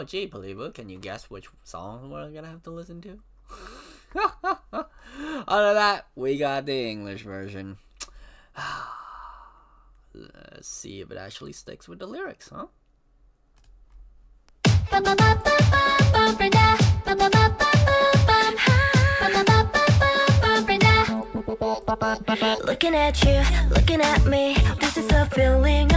Oh, gee, Palibu, can you guess which song we're gonna have to listen to? Other that, we got the English version. Let's see if it actually sticks with the lyrics, huh? Looking at you, looking at me, this is a feeling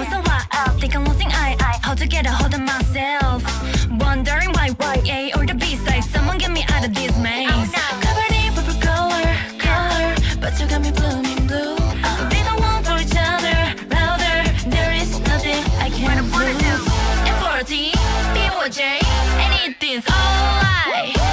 What's a what up? Think I'm losing I, I How to get a hold of myself. Wondering why, why A or the B side. Someone get me out of this maze. Covered in purple color, color. But you got me blooming blue. We don't want for each other. Louder, there is nothing I can prove And for the BOJ Anything's alright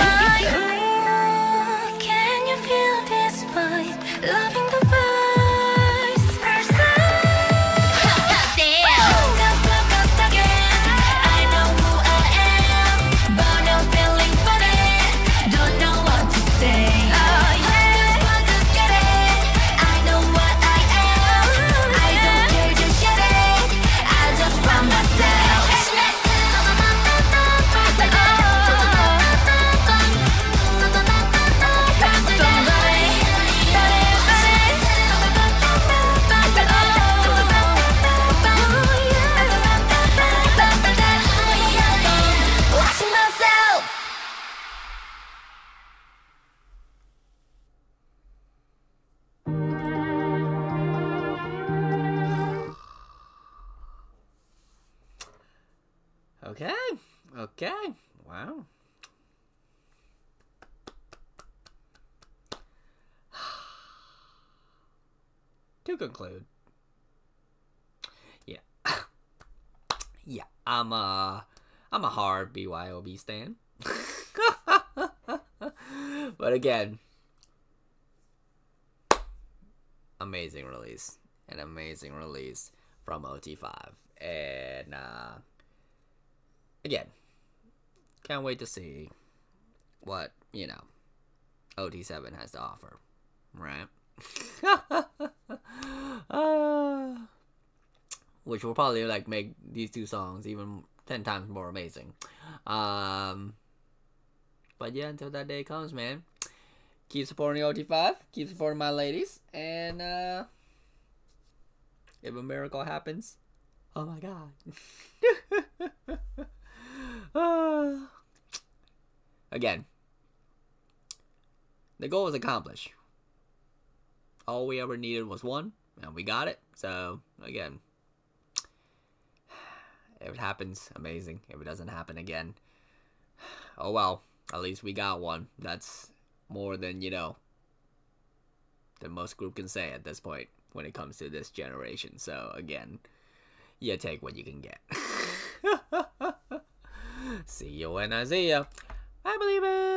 know wow. to conclude, yeah, yeah, I'm a, I'm a hard BYOB stan. but again, amazing release, an amazing release from OT5, and uh, again, can't wait to see what, you know, OT7 has to offer, right? uh, which will probably like make these two songs even 10 times more amazing. Um, but yeah, until that day comes, man, keep supporting OT5, keep supporting my ladies, and uh, if a miracle happens, oh my god. Uh, again, the goal was accomplished. All we ever needed was one, and we got it. So, again, if it happens, amazing. If it doesn't happen again, oh well. At least we got one. That's more than, you know, than most group can say at this point when it comes to this generation. So, again, you take what you can get. See you when I see you. I believe it.